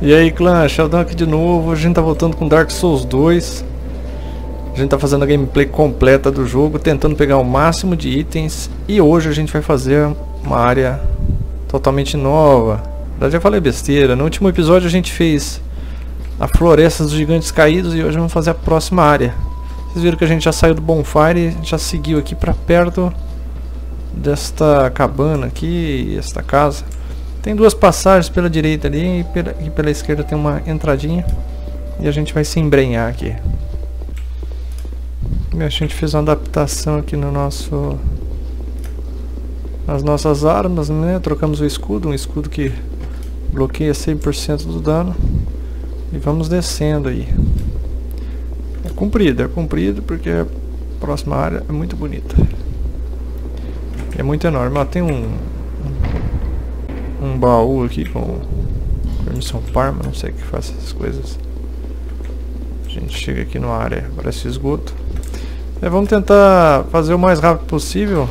E aí clã, Sheldon aqui de novo, a gente tá voltando com Dark Souls 2 A gente tá fazendo a gameplay completa do jogo, tentando pegar o máximo de itens. E hoje a gente vai fazer uma área totalmente nova. Eu falei besteira, no último episódio a gente fez a Floresta dos Gigantes Caídos E hoje vamos fazer a próxima área. Vocês viram que a gente já saiu do Bonfire, já seguiu aqui pra perto desta cabana aqui, esta casa tem duas passagens pela direita ali e pela, e pela esquerda tem uma entradinha. E a gente vai se embrenhar aqui. E a gente fez uma adaptação aqui no nosso... Nas nossas armas, né? Trocamos o escudo, um escudo que bloqueia 100% do dano. E vamos descendo aí. É comprido, é comprido porque a próxima área é muito bonita. É muito enorme. Ó, tem um, baú aqui com permissão Parma, não sei o que faz essas coisas. A gente chega aqui numa área, parece esgoto. É, vamos tentar fazer o mais rápido possível.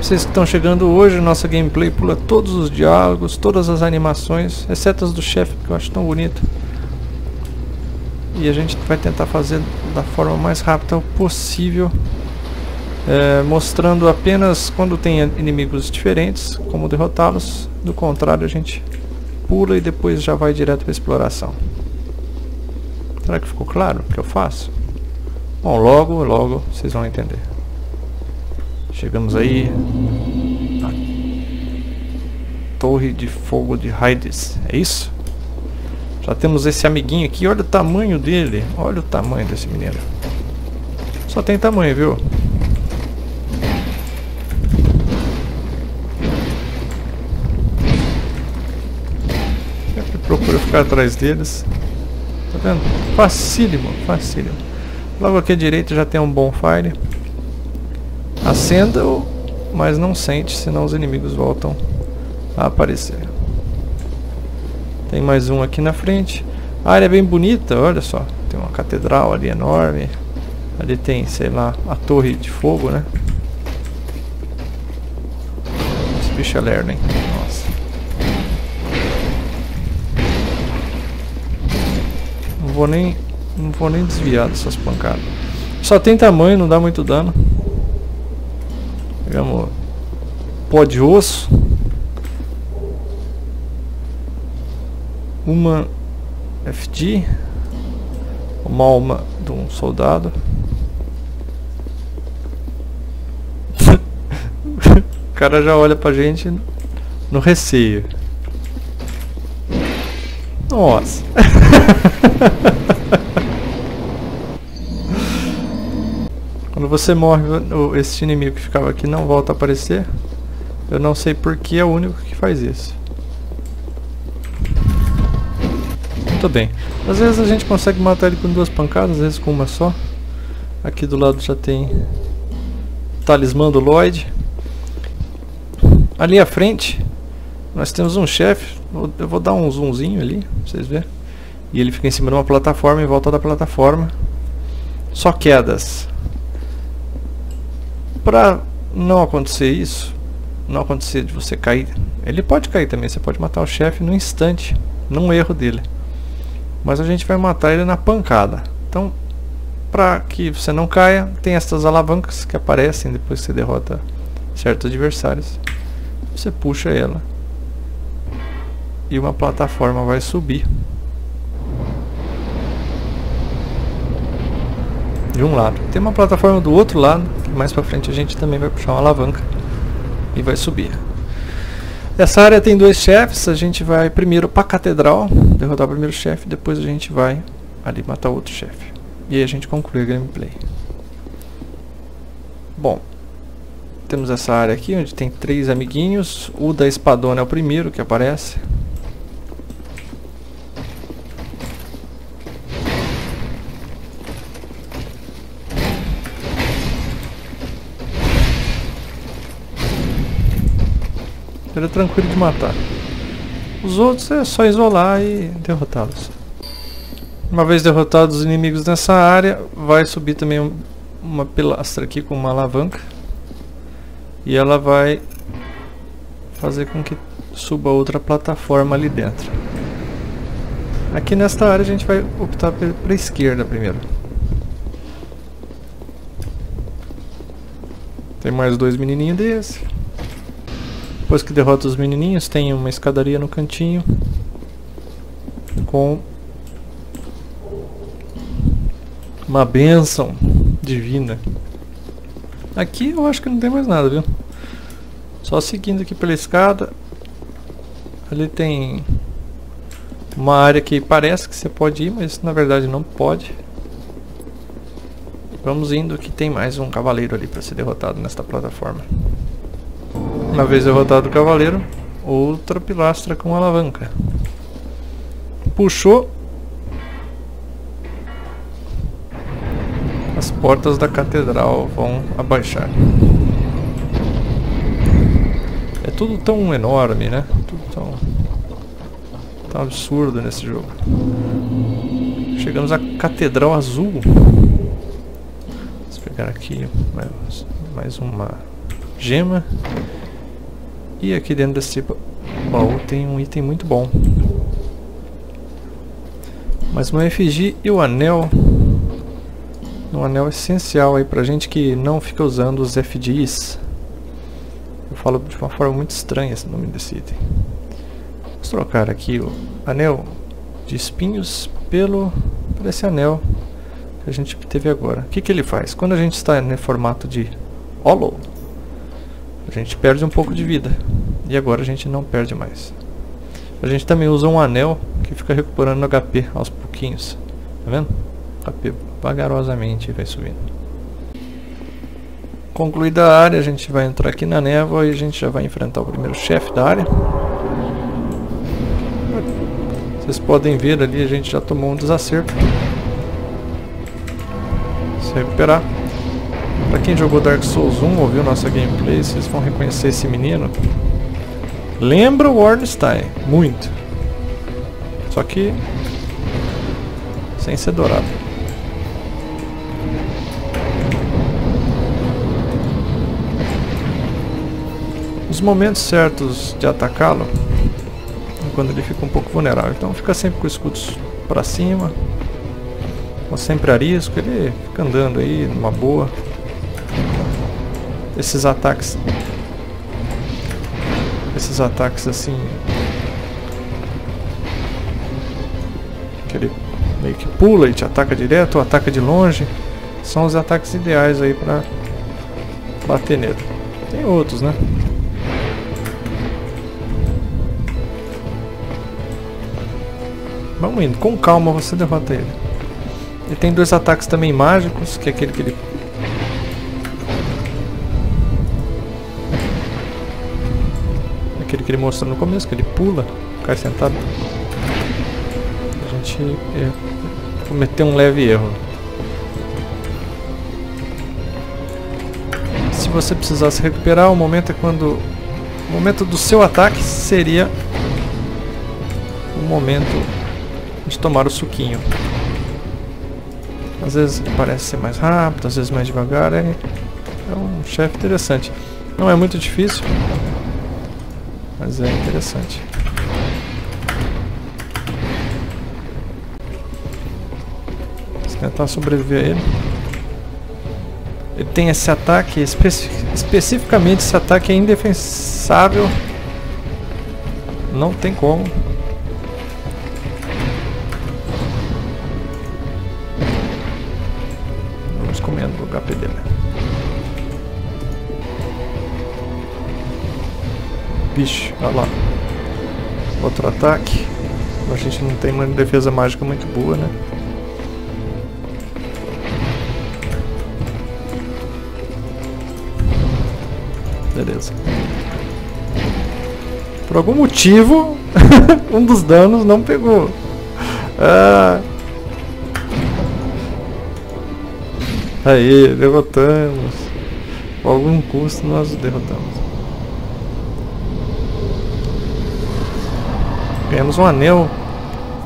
Vocês que estão chegando hoje, nossa gameplay pula todos os diálogos, todas as animações, exceto as do chefe, que eu acho tão bonito. E a gente vai tentar fazer da forma mais rápida possível é, mostrando apenas quando tem inimigos diferentes, como derrotá-los. Do contrário, a gente pula e depois já vai direto para exploração. Será que ficou claro o que eu faço? Bom, logo, logo vocês vão entender. Chegamos aí na Torre de Fogo de Hades. É isso? Já temos esse amiguinho aqui. Olha o tamanho dele. Olha o tamanho desse menino. Só tem tamanho, viu? Ficar atrás deles. Tá vendo? Facílimo, facílimo. Logo aqui à direita já tem um bonfire. Acenda-o, mas não sente, senão os inimigos voltam a aparecer. Tem mais um aqui na frente. A área é bem bonita, olha só. Tem uma catedral ali enorme. Ali tem, sei lá, a torre de fogo, né? Esse bicho é lerdo, hein? Vou nem. Não vou nem desviar dessas pancadas. Só tem tamanho, não dá muito dano. Pegamos pó de osso. Uma FG. Uma alma de um soldado. o cara já olha pra gente no receio. Nossa. Quando você morre, esse inimigo que ficava aqui não volta a aparecer. Eu não sei porque é o único que faz isso. Muito bem. Às vezes a gente consegue matar ele com duas pancadas, às vezes com uma só. Aqui do lado já tem talismã do Lloyd. Ali à frente nós temos um chefe, eu vou dar um zoomzinho ali, pra vocês verem. E ele fica em cima de uma plataforma em volta da plataforma. Só quedas. Pra não acontecer isso, não acontecer de você cair, ele pode cair também, você pode matar o chefe no instante, num erro dele. Mas a gente vai matar ele na pancada. Então, para que você não caia, tem essas alavancas que aparecem depois que você derrota certos adversários. Você puxa ela e uma plataforma vai subir de um lado. Tem uma plataforma do outro lado, que mais pra frente a gente também vai puxar uma alavanca e vai subir. Essa área tem dois chefes, a gente vai primeiro para a catedral, derrotar o primeiro chefe, depois a gente vai ali matar outro chefe. E aí a gente conclui a gameplay. Bom, temos essa área aqui onde tem três amiguinhos, o da espadona é o primeiro que aparece. Ele é tranquilo de matar. Os outros é só isolar e derrotá-los. Uma vez derrotados os inimigos nessa área, vai subir também uma pilastra aqui com uma alavanca. E ela vai fazer com que suba outra plataforma ali dentro. Aqui nesta área a gente vai optar para a esquerda primeiro. Tem mais dois menininhos desse. Depois que derrota os menininhos, tem uma escadaria no cantinho. Com uma benção divina. Aqui eu acho que não tem mais nada, viu? Só seguindo aqui pela escada. Ali tem uma área que parece que você pode ir, mas na verdade não pode. Vamos indo que tem mais um cavaleiro ali para ser derrotado nesta plataforma. Uma vez derrotado o cavaleiro, outra pilastra com alavanca. Puxou. As portas da catedral vão abaixar. É tudo tão enorme, né? Tudo tão, tão absurdo nesse jogo. Chegamos à Catedral Azul. Vamos pegar aqui mais, mais uma gema. E aqui dentro desse baú tem um item muito bom. Mais uma efígie e o anel. Um anel essencial aí pra gente que não fica usando os FDs. Eu falo de uma forma muito estranha esse nome desse item. Vamos trocar aqui o anel de espinhos pelo por esse anel que a gente teve agora. O que, que ele faz? Quando a gente está no formato de hollow, a gente perde um pouco de vida. E agora a gente não perde mais. A gente também usa um anel que fica recuperando HP aos pouquinhos. Tá vendo? HP vagarosamente vai subindo. Concluída a área, a gente vai entrar aqui na névoa e a gente já vai enfrentar o primeiro chefe da área. Vocês podem ver ali, a gente já tomou um desacerto. Se recuperar. Para quem jogou Dark Souls 1 ou viu nossa gameplay, vocês vão reconhecer esse menino. Lembra o Ornstein, muito. Só que sem ser dourado. Os momentos certos de atacá-lo é quando ele fica um pouco vulnerável. Então fica sempre com os escudos para cima, com sempre a risco, ele fica andando aí numa boa. Esses ataques esses ataques assim que ele meio que pula e te ataca direto ou ataca de longe são os ataques ideais aí para bater nele. Tem outros, né? Vamos indo, com calma você derrota ele. Ele tem dois ataques também mágicos, que é aquele que ele... Aquele que ele mostrou no começo, que ele pula, cai sentado. A gente é, cometeu um leve erro. Se você precisar se recuperar, o momento é quando... O momento do seu ataque seria o momento de tomar o suquinho. Às vezes parece ser mais rápido, às vezes mais devagar. É, é um chefe interessante. Não é muito difícil, mas é interessante. Vamos tentar sobreviver a ele. Ele tem esse ataque, especi especificamente esse ataque é indefensável. Não tem como. Bicho, olha lá. Outro ataque. A gente não tem uma defesa mágica muito boa, né? Beleza. Por algum motivo, um dos danos não pegou. Ah, Aí, derrotamos. Com algum custo nós derrotamos. Ganhamos um anel,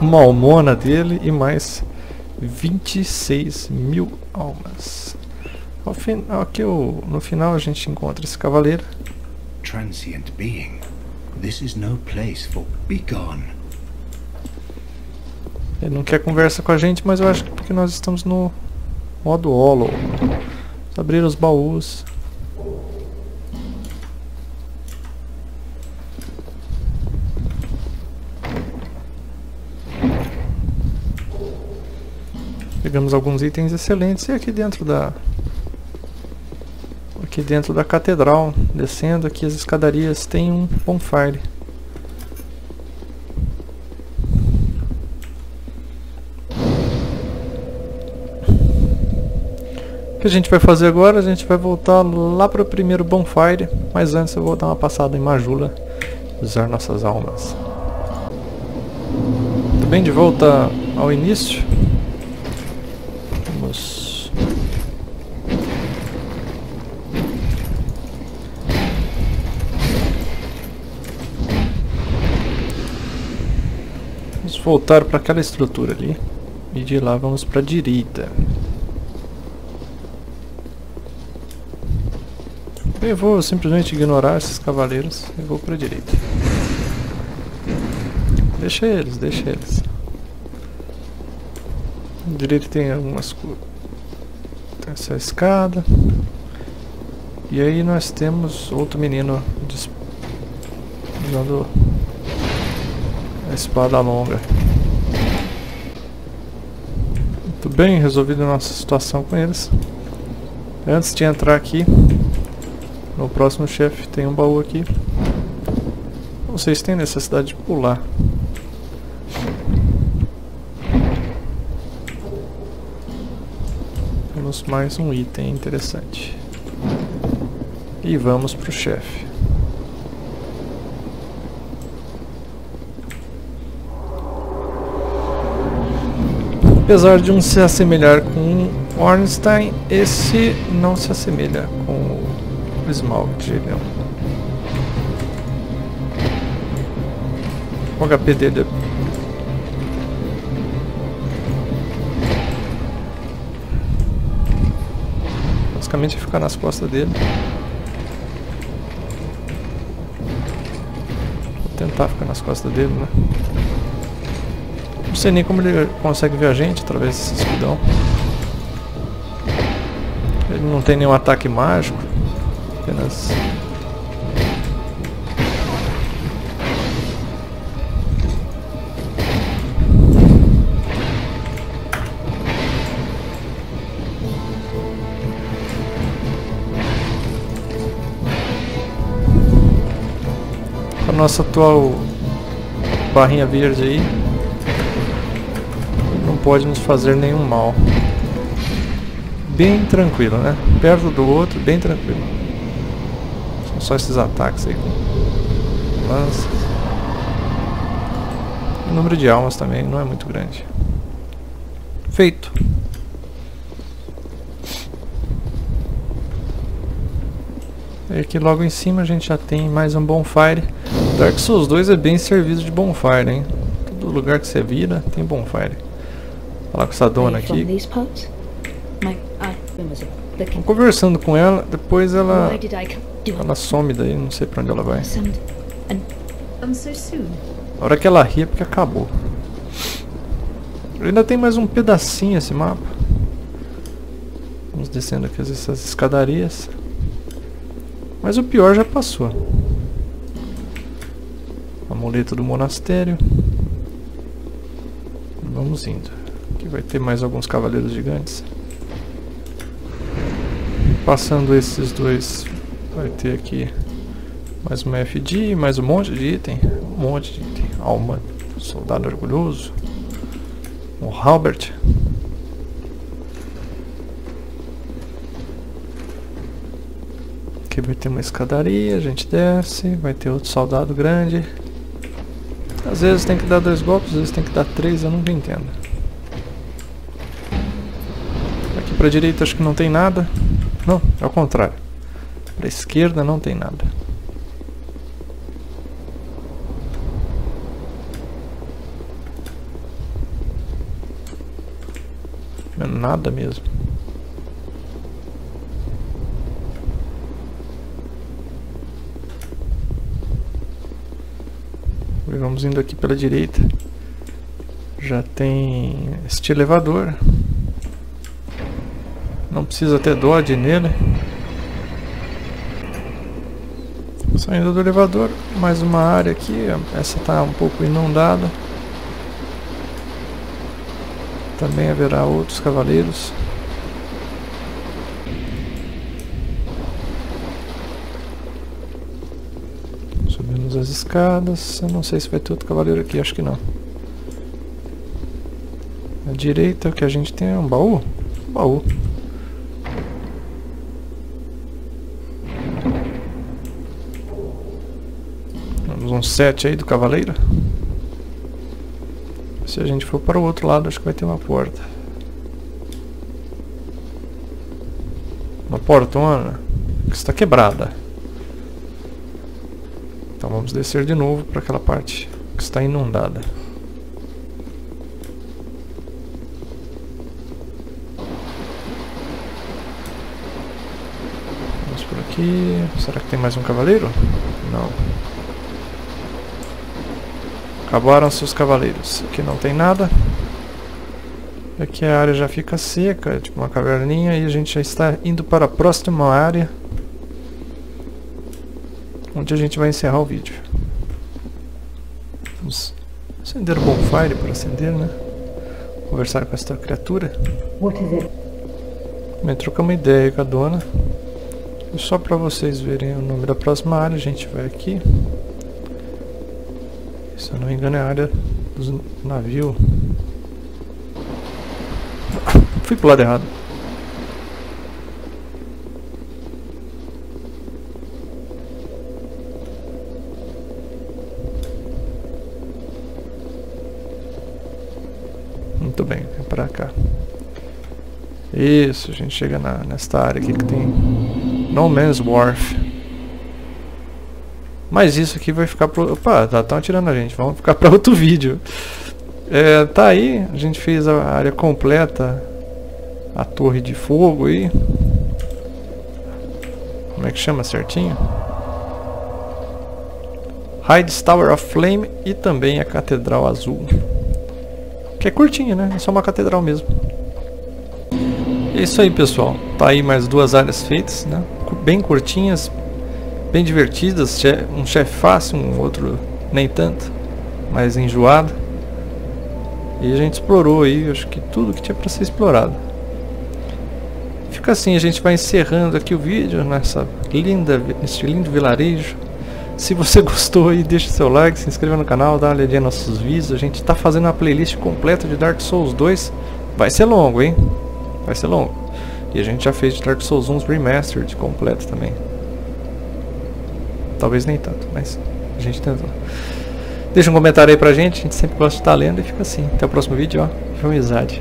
uma almona dele e mais 26 mil almas. Ao final, aqui no final a gente encontra esse cavaleiro. Transient being. This is no place for begone. Ele não quer conversa com a gente, mas eu acho que porque nós estamos no modo hollow. Vamos abrir os baús. Pegamos alguns itens excelentes e aqui dentro da aqui dentro da catedral, descendo aqui as escadarias, tem um bonfire. O que a gente vai fazer agora? A gente vai voltar lá para o primeiro bonfire, mas antes eu vou dar uma passada em Majula, usar nossas almas. Muito bem, de volta ao início. Vamos Vamos voltar para aquela estrutura ali. E de lá vamos para a direita. Eu vou simplesmente ignorar esses cavaleiros e vou para a direita. Deixa eles, deixa eles. À direita tem algumas coisas. Essa escada. E aí nós temos outro menino usando a espada longa. Muito bem, resolvida a nossa situação com eles. Antes de entrar aqui, no próximo chefe tem um baú aqui. Se tem necessidade de pular. Mais um item interessante. E vamos pro chefe. Apesar de um se assemelhar com Ornstein, esse não se assemelha com o Smaug nenhum. O HP dele é Basicamente ficar nas costas dele. Vou tentar ficar nas costas dele, né? Não sei nem como ele consegue ver a gente através desse escudão. Ele não tem nenhum ataque mágico. Apenas nossa atual barrinha verde aí não pode nos fazer nenhum mal. Bem tranquilo, né? Perto do outro, bem tranquilo. São só esses ataques aí lanças. O número de almas também não é muito grande. Feito. E aqui logo em cima a gente já tem mais um bonfire. Dark Souls 2 é bem servido de bonfire, hein? Todo lugar que você vira tem bonfire. Falar com essa dona aqui. Tô conversando com ela, depois ela ela some daí, não sei pra onde ela vai. A hora que ela ri é porque acabou. Ainda tem mais um pedacinho esse mapa. Vamos descendo aqui essas escadarias. Mas o pior já passou. Amuleto do monastério. Vamos indo. Aqui vai ter mais alguns cavaleiros gigantes. Passando esses dois, vai ter aqui mais uma FD, mais um monte de item. Um monte de item. Alma, soldado orgulhoso. Um Halbert. Aqui vai ter uma escadaria, a gente desce, vai ter outro soldado grande. Às vezes tem que dar dois golpes, às vezes tem que dar três, eu nunca entendo. Aqui pra direita acho que não tem nada. Não, é o contrário. Pra esquerda não tem nada. Nada mesmo. E vamos indo aqui pela direita. Já tem este elevador. Não precisa ter dodge nele. Saindo do elevador, mais uma área aqui. Essa está um pouco inundada. Também haverá outros cavaleiros. Subimos as escadas. Eu não sei se vai ter outro cavaleiro aqui, acho que não. À direita o que a gente tem é um baú? Um baú. Temos um set aí do cavaleiro. Se a gente for para o outro lado, acho que vai ter uma porta. Uma portona que está quebrada. Vamos descer de novo para aquela parte que está inundada. Vamos por aqui. Será que tem mais um cavaleiro? Não. Acabaram-se os cavaleiros. Aqui não tem nada. Aqui a área já fica seca, é tipo uma caverninha, e a gente já está indo para a próxima área. Onde a gente vai encerrar o vídeo. Vamos acender o bonfire para acender, né? Conversar com esta criatura. Me trocar uma ideia com a dona. E só para vocês verem o nome da próxima área, a gente vai aqui. Se eu não me engano é a área do navio. Fui pro lado errado. Muito bem, é pra cá. Isso, a gente chega na, nesta área aqui que tem No Man's Wharf. Mas isso aqui vai ficar pro... Opa, tá, tão atirando a gente. Vamos ficar para outro vídeo. É, tá aí, a gente fez a área completa. A torre de fogo aí. Como é que chama certinho? Hyde's Tower of Flame e também a Catedral Azul. Que é curtinha, né? É só uma catedral mesmo. É isso aí, pessoal. Tá aí mais duas áreas feitas, né? Bem curtinhas, bem divertidas, um chefe fácil, um outro nem tanto, mais enjoado. E a gente explorou aí, acho que tudo que tinha para ser explorado. Fica assim, a gente vai encerrando aqui o vídeo nessa linda, nesse lindo vilarejo. Se você gostou aí, deixa seu like, se inscreva no canal, dá uma olhadinha nos nossos vídeos. A gente está fazendo uma playlist completa de Dark Souls 2. Vai ser longo, hein? Vai ser longo. E a gente já fez de Dark Souls 1 Remastered completo também. Talvez nem tanto, mas a gente tentou. Deixa um comentário aí pra gente, a gente sempre gosta de estar lendo e fica assim. Até o próximo vídeo, ó. Foi amizade.